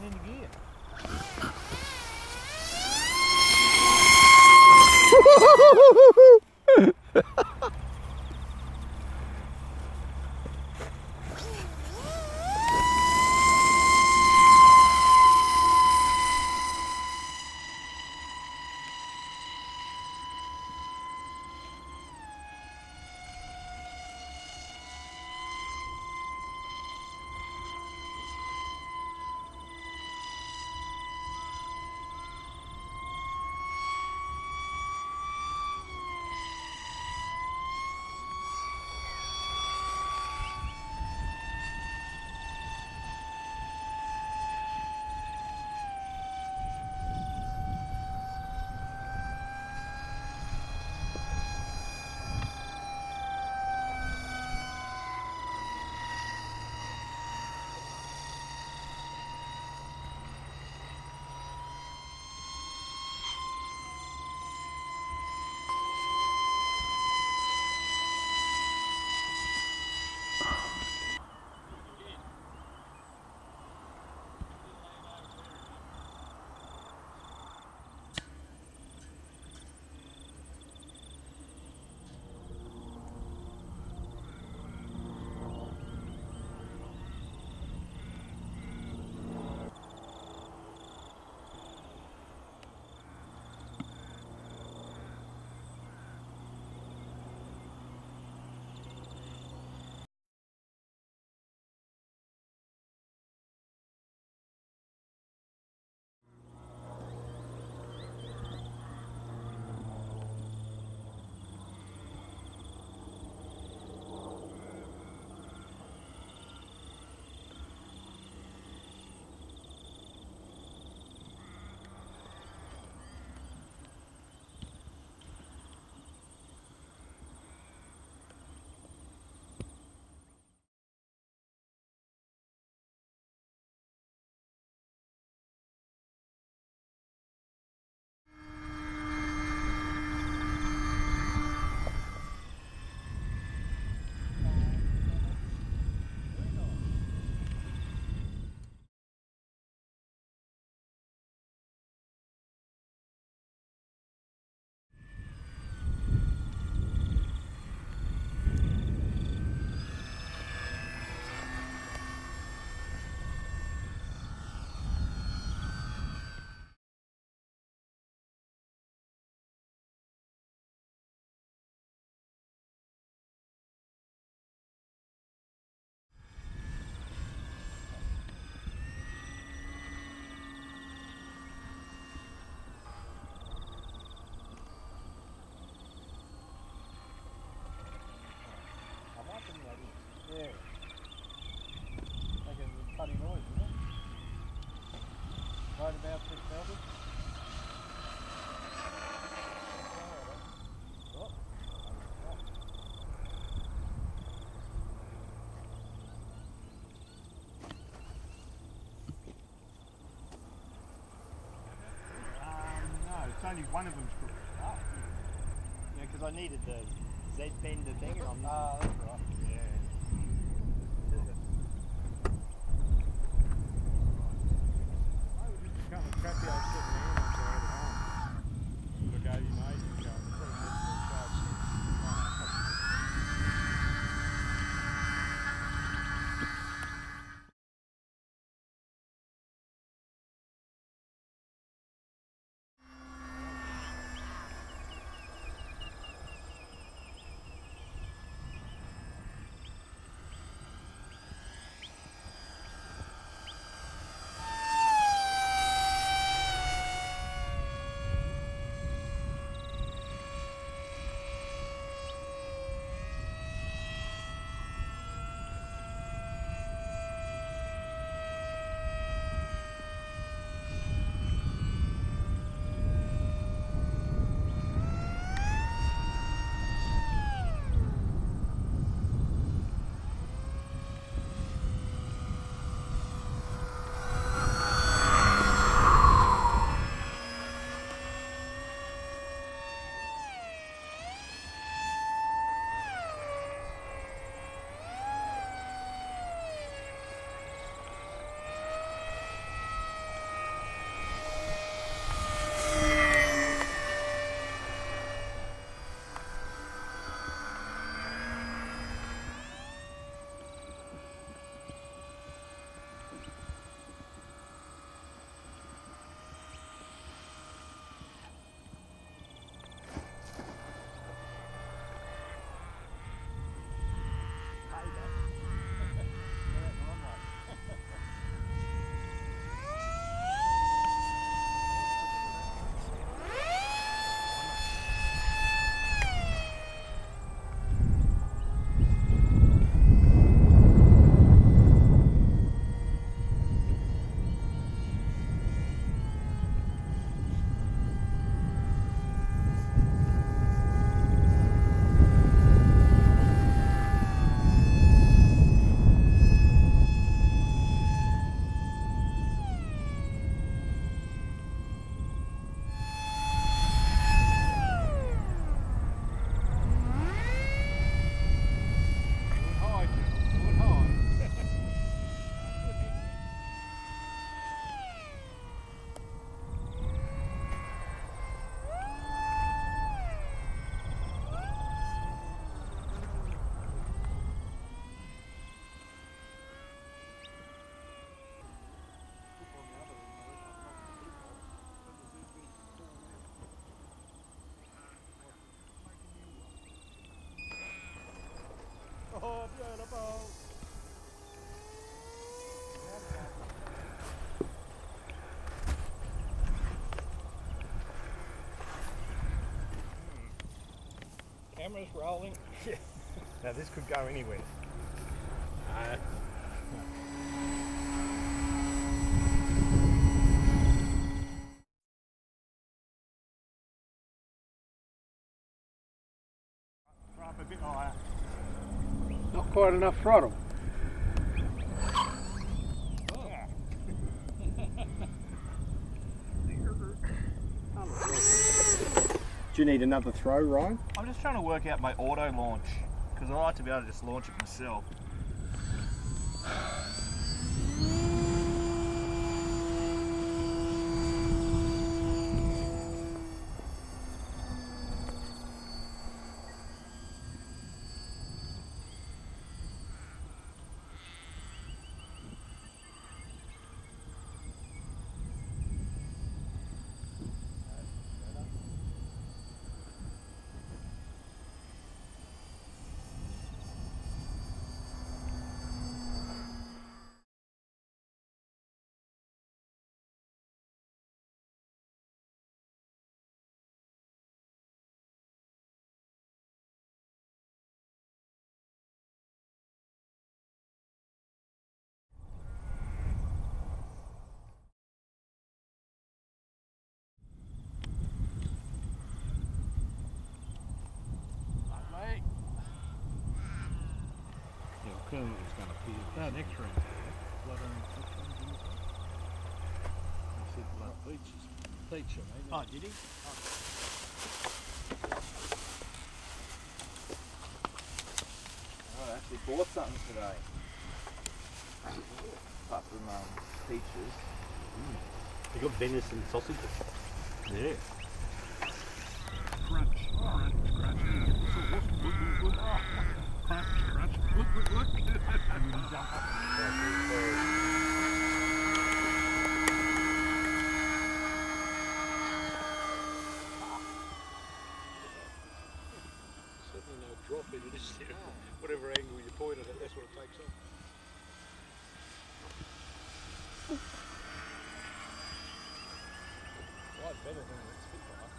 kicking into only one of them's crooked. Ah, Yeah, because I needed the Z bender thing and I'm Ah, that's right. yeah. I was just a couple of crappy old second Unbelievable. Camera's rolling. Yeah. Now this could go anywhere. Uh, not quite enough throttle. Do you need another throw, Ryan? I'm just trying to work out my auto launch because I like to be able to just launch it myself. Yeah, Kermit was going to appear. No, next round. Blood orange, which one did you? I said blood. Peach, I. Oh, did he? I actually bought something today. Apart from um, peaches. You got venison sausages. Yeah. Crunch, crunch, crunch. Crunch, crunch, good, good, good. Whatever angle you point at it, that's what it takes than the Spitfire.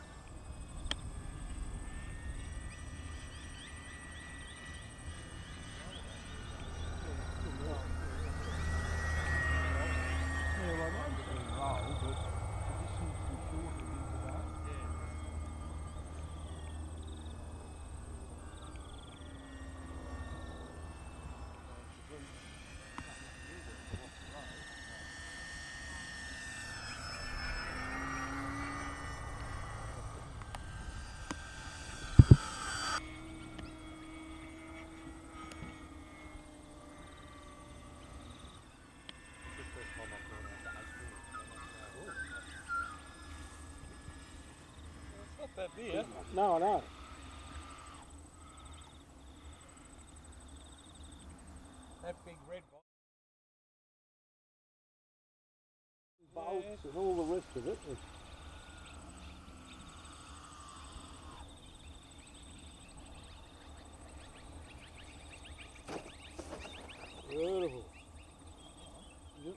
Yeah, well, I know it's been roll, but it just seems to be shorter than today. It's not that. No, know. That big red box. Bolts and all the rest of it. Beautiful. Yep.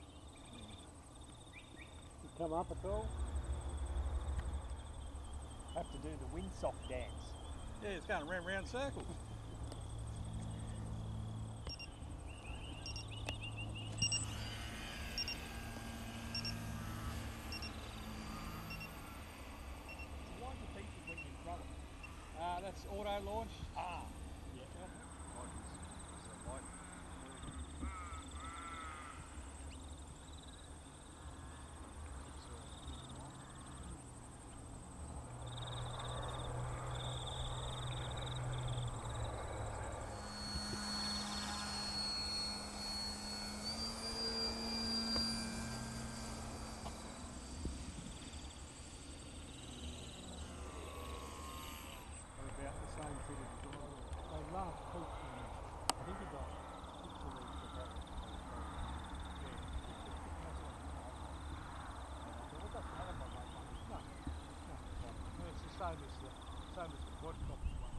You come up at all? Have to do the windsock dance. Yeah, it's going round round circles. Launch the pieces when you throttle. Uh, that's auto launch. Ah. They're about the same fitted as the other. They last peak in, I think you got six of these for that. No, no, it's the same as the same as the quadcopter one.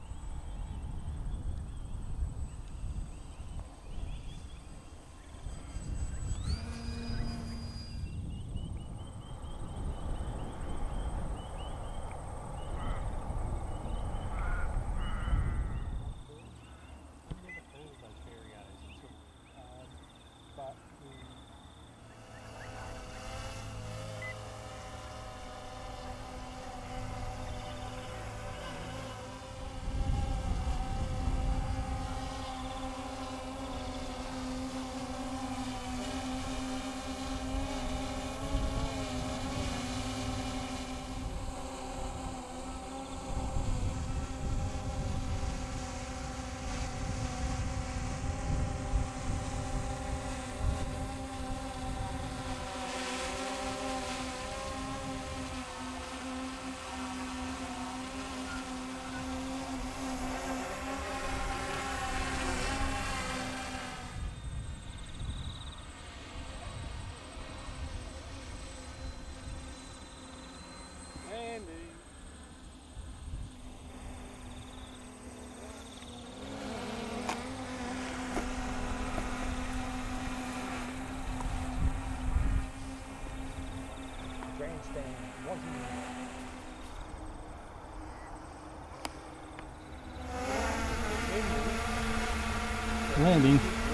Wasn't Landing.